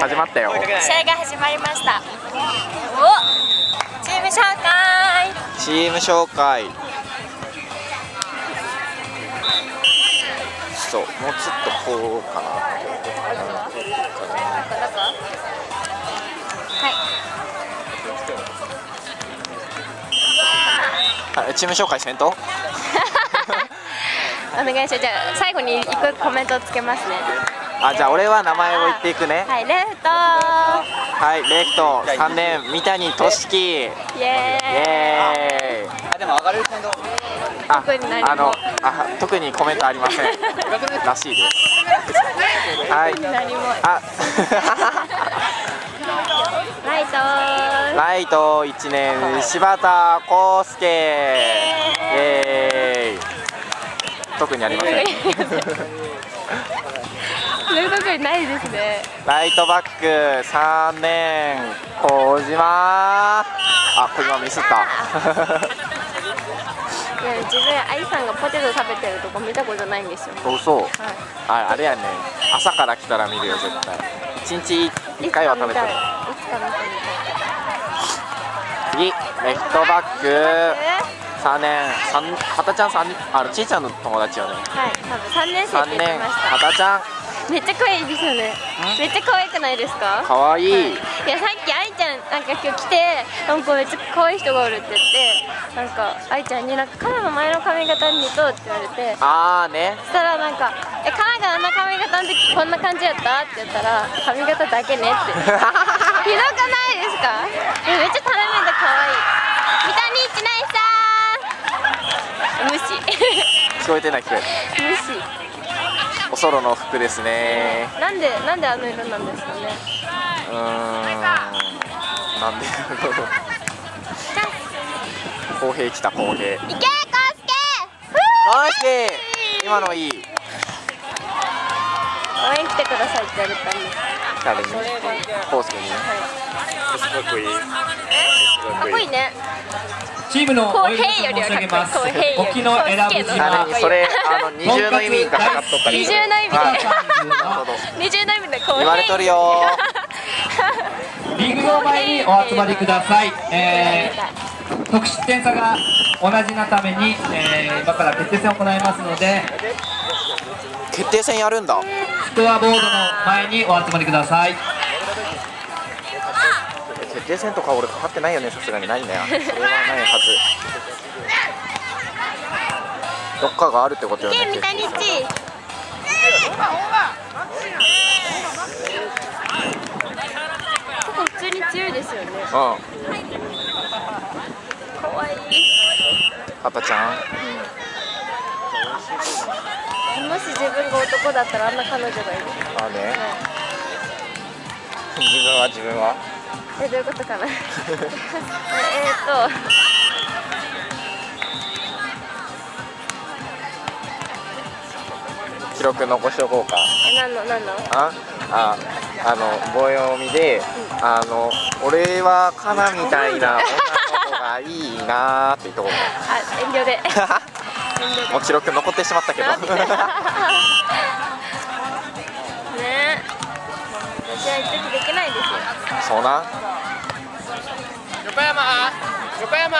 始まったよ。試合が始まりました。おチーム紹介。チーム紹介。そうもうちょっとこうかな。はい。あチーム紹介せんと？お願いします。じゃあ最後に一個コメントをつけますねあじゃあ俺は名前を言っていくね。はいレフト。はいレフト。3年三谷俊樹。イイ。エエーイ。あでも上がれる線道ああのあ特にコメントありません。らしいです。はい。あ。ライトライト1年柴田康介。イエーイ。特にありませんレフト特にないですね。ライトバック3年小島あ小島ミスった。いや自分愛さんがポテト食べてるとこ見たことないんですよ。嘘。ああれやね。朝から来たら見るよ絶対。1日1回は食べてる。いつか見て次レフトバック。みたい3年三はたちゃん3人あのちいちゃんの友達よね。はい多分3年生っ3て言って年ました。はたちゃんめっちゃ可愛いですよね。めっちゃ可愛くないですか？かわい。い、いやさっき愛ちゃんなんか今日来てなんかめっちゃ可愛い人がおるって言ってなんか愛ちゃんになんかカナの前の髪型に似とうって言われてあーね。そしたらなんか「えカナがあんな髪型の時こんな感じやった?」って言ったら「髪型だけね」って。ひどくないですか？えめっちゃタレメント可愛い。三谷一内さん。無視。聞こえてない聞こえてない。無視おそろの服ですね。なんでなんであの色なんですかね？うーん。なんで公平来た公平。いけコウスケナイス今のいい。応援来てくださいって言われたんです。誰にコウスケにね。すごくいい。かっこいいね。チームの公お呼び平よりは申し上げます。沖の選ぶ公平のあの二重の意味がかかっとったり二重の意味で。二重の意味でこう言われとるよ。リーグの前にお集まりください。えー、得失点差が同じなために、えー、今から決定戦を行いますので、決定戦やるんだ。スコアボードの前にお集まりください。決定戦とか俺かかってないよねさすがに。ないね。それはないはずどっかがあるってことよね。三谷一結構普通に強いですよね。うん。可愛いはたちゃん。もし自分が男だったらあんな彼女がいる、あね。は自分は自分は。えどういうことかな？え えーっと記録残しておこうか。え何の何の？あああの棒読みで、あの俺はカナみたいな女の子がいいなーって言っとこうあ遠慮で。遠慮で。もう記録残ってしまったけど。ね。え私は一時できないですよ。そうな。横山。横山。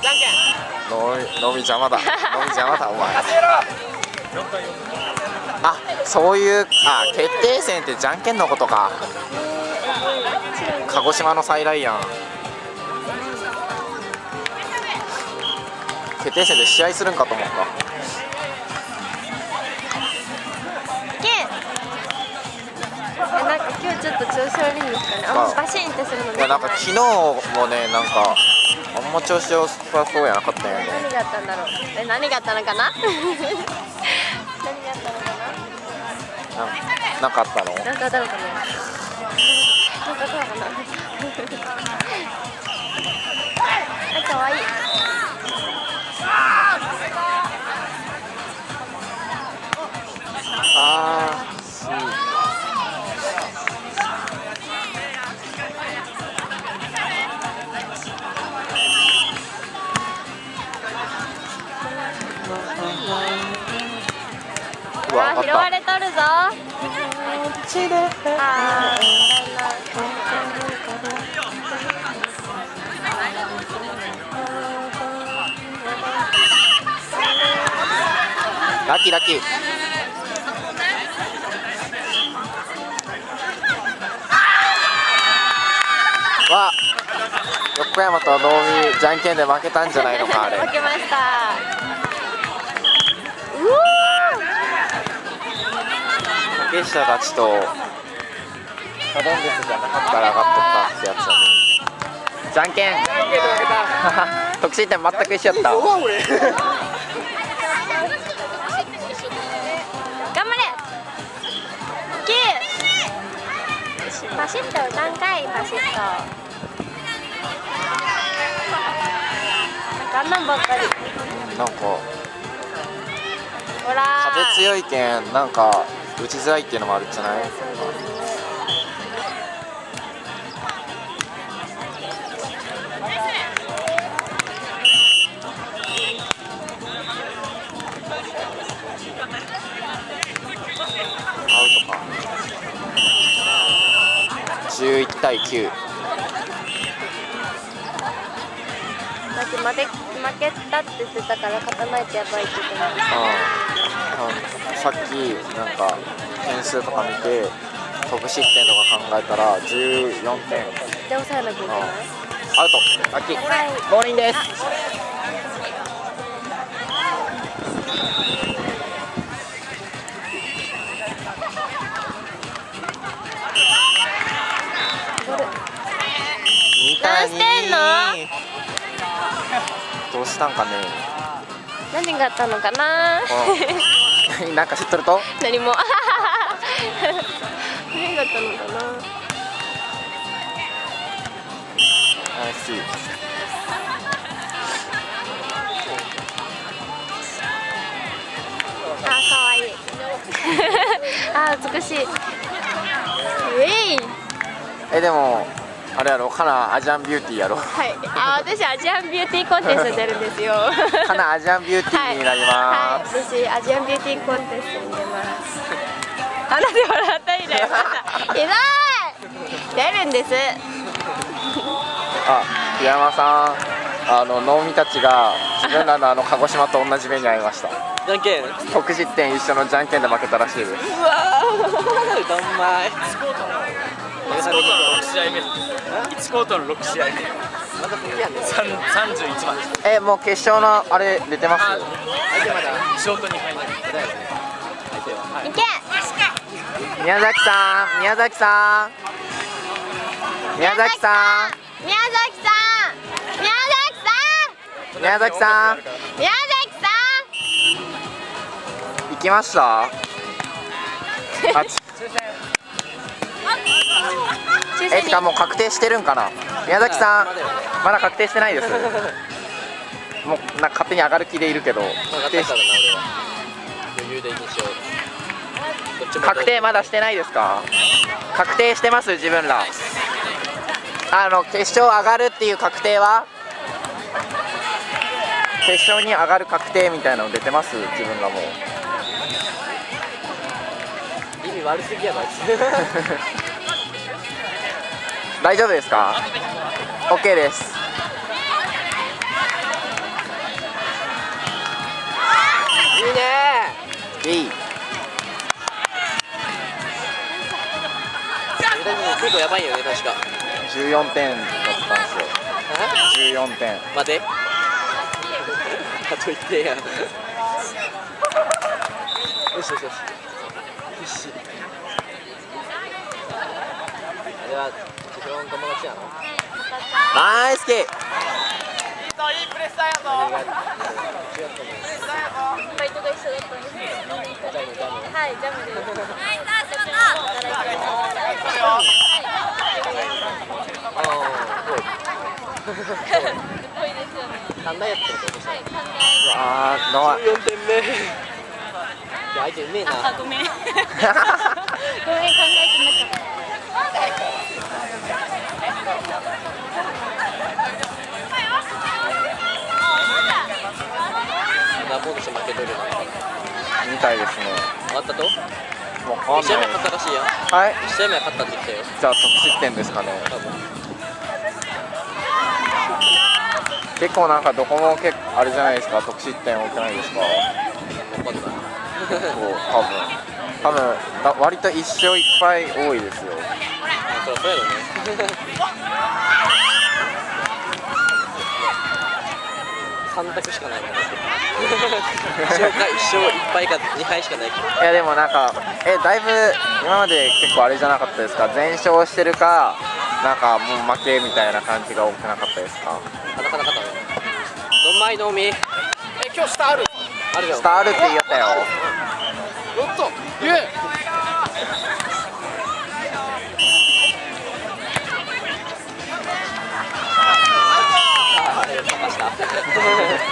じゃんけんのみ邪魔だ。のみ邪魔だお前あそういうあ決定戦ってじゃんけんのことか。鹿児島の再来やん。決定戦で試合するんかと思った。なんか今日ちょっと調子悪いんですかね。あ。んまバシーンってするのいやなんか昨日もねなんかあんま調子良さそうやなかったよね何があったんだろう。え何があったのかななかったの？なんかあったのかななんかあったのかなあ可愛い。いあーしうわ拾われとるぞ。ちで。あラッキーラッキー。わ横山と能見じゃんけんで負けたんじゃないのかあれ。負けました。う竹下たちとサドンデスじゃなかったら上がっとったってやつだねじゃんけん得失点全く一緒やった頑張れキューパシッと何回パシッとなんかあんなんばっかりなんか風強いけんなんか打ちづらいっていうのもあるんじゃない？アウトか。11対9だって負け負けたって言ってたから勝たないとやばいって言ってた。ああさっきなんか点数とか見て得失点とか考えたら14点。で抑えなきゃいけないアウト。ラッキーはい。ゴールインです。何してんの？どうしたんかね何があったのかな？うん なんか知っとると？何も何があったのかなあしあ、可愛い あ、美しい。えい。えでもあれやろかなアジアンビューティーやろはい。あ、私アジアンビューティーコンテスト出るんですよ。かなアジアンビューティーになりまはい、す、私アジアンビューティーコンテストに出 ます。あ、なんで笑ったりだよ。ひどい。出るんです。あ檜山さんあの能見たちが自分らのあの鹿児島と同じ目に遭いましたじゃんけんう得失点一緒のじゃんけんで負けたらしいですわー どんまい1コートの6試合目1コートの6試合目また次やね31番ですえもう決勝のあれ出てますショートに入らない相手ははいいけ。宮崎さん。宮崎さん。宮崎さん。宮崎さん。宮崎さん。宮崎さん。宮崎さ行きました。えつかもう確定してるんかな？宮崎さんまだ確定してないです。もうなんか勝手に上がる気でいるけど。確定しな俺は余裕で2勝どっちも確定まだしてないですか？確定してます自分ら。あの決勝上がるっていう確定は？決勝に上がる確定みたいなの出てます？自分らも。意味悪すぎやばい 大丈夫ですか？OK です。いいね。いい。結構やばいよね確か。14点だったんですよ。14点。待て。あと1点や。よしよしよし。よし。あれ基本友達やのナイスキーバイトが一緒だったんです。はい、ジャムです。ああ短大やってるってことしたあーの14点目いや相手うめえなごめん。ごめん、考えてなラポートして負けとるのみたいですね。終わったと？わかん1試合目ない勝ったらしいやんはい。1試合目は勝ったって言ったよ。じゃあ得失点ですかね。多分。結構なんかどこも結構あれじゃないですか。得失点多くないですか。分かんない。そう多分。多分だ割と1勝1敗多いですよ。あそりゃそうやろね。3択しかないもんね1勝か1勝1敗か2敗しかないけど。いやでもなんかえだいぶ今まで結構あれじゃなかったですか？全勝してるかなんかもう負けみたいな感じが多くなかったですか？なかなかったね。どんまいのみえ今日下ある。あるじゃんスターあるって言いよったよ。おっと言えあーかました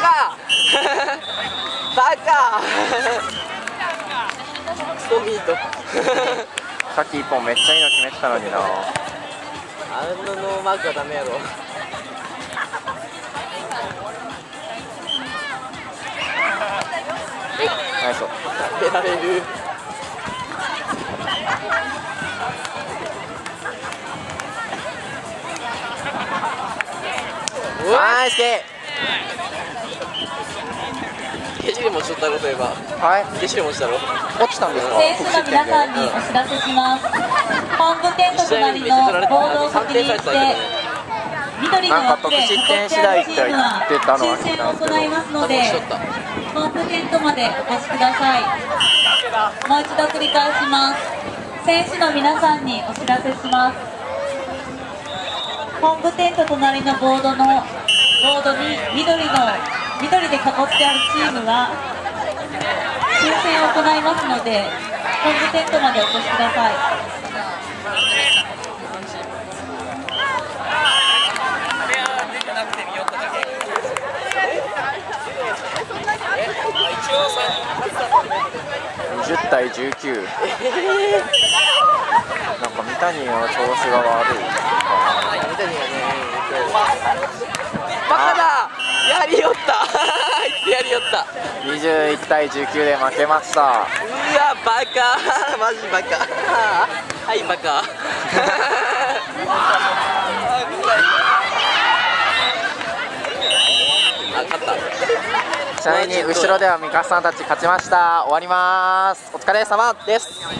カ。バカ。クソミートさっき1本めっちゃいいの決めてたのにな。あんなノーマークはダメやろ。ナイス。食べられる。ナイスケもちょっとだろといえばはい。もちだろ？落ちたんですか？選手の皆さんにお知らせします。本部テント隣のボードを確認して、緑のなんか得失点次第って言ってたのは抽聞いたんですけど。選を行いますので本部テントまでお越しください。もう一度繰り返します。選手の皆さんにお知らせします。本部テント隣のボードのボードに緑の緑で囲ってあるチームは抽選を行いますので本部テントまでお越しください。20対19なんか三谷の調子が悪い。三谷がねバカだ。やりよったった。21対19で負けました。うわバカ。マジバカ。はいバカ。あ勝った。ちなみに後ろでは三笠さんたち勝ちました。終わります。お疲れ様です